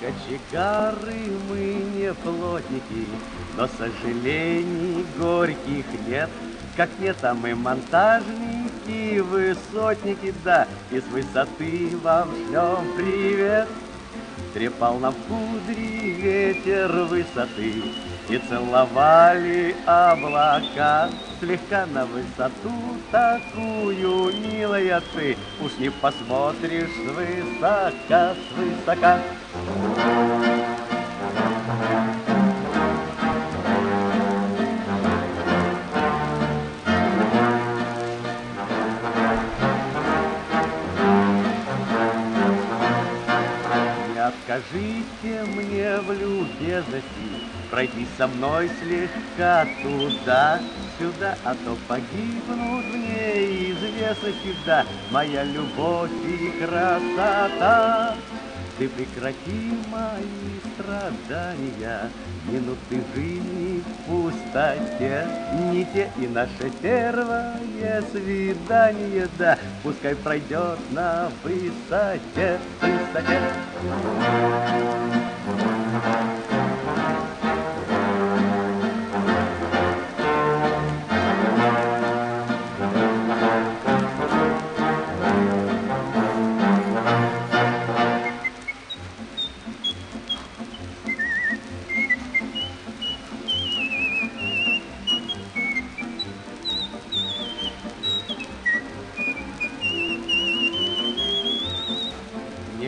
кочегары, мы не плотники, но сожалений горьких нет. Как нет, а мы монтажники, высотники, да, и с высоты вам шлем привет. Трепал на кудри ветер высоты, и целовали облака Слегка на высоту такую, милая ты. Уж не посмотришь свысока, свысока Не откажите мне в любезности Пройти со мной слегка туда-сюда, А то погибнут в неизвестности, да, Моя любовь и красота. Ты прекрати мои страдания, Минуты жизни в пустоте, Не те и наше первое свидание, да, Пускай пройдет на высоте, высоте.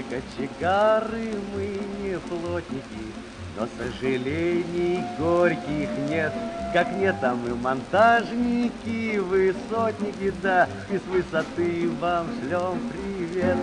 Кочегары мы, не плотники, но сожалений горьких нет. Как нет, а мы монтажники, высотники, да, и с высоты вам шлем привет.